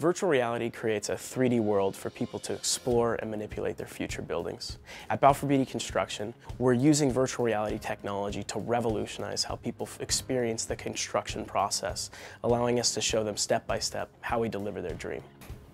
Virtual reality creates a 3D world for people to explore and manipulate their future buildings. At Balfour Beatty Construction, we're using virtual reality technology to revolutionize how people experience the construction process, allowing us to show them step by step how we deliver their dream.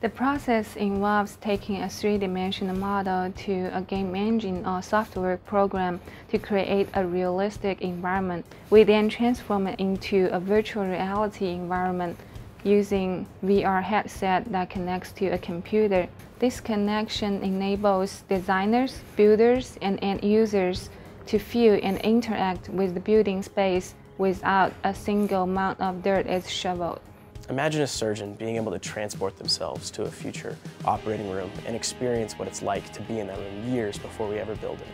The process involves taking a three-dimensional model to a game engine or software program to create a realistic environment. We then transform it into a virtual reality environment using VR headset that connects to a computer. This connection enables designers, builders, and end users to feel and interact with the building space without a single amount of dirt is shoveled. Imagine a surgeon being able to transport themselves to a future operating room and experience what it's like to be in that room years before we ever build it.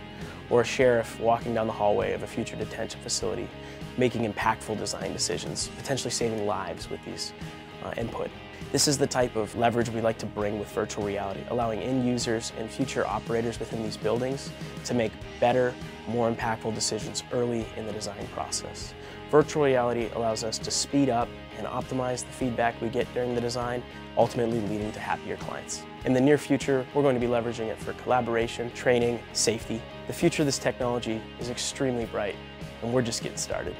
Or a sheriff walking down the hallway of a future detention facility, making impactful design decisions, potentially saving lives with these uh, input. This is the type of leverage we like to bring with virtual reality, allowing end users and future operators within these buildings to make better, more impactful decisions early in the design process. Virtual reality allows us to speed up and optimize the feedback we get during the design, ultimately leading to happier clients. In the near future, we're going to be leveraging it for collaboration, training, safety. The future of this technology is extremely bright, and we're just getting started.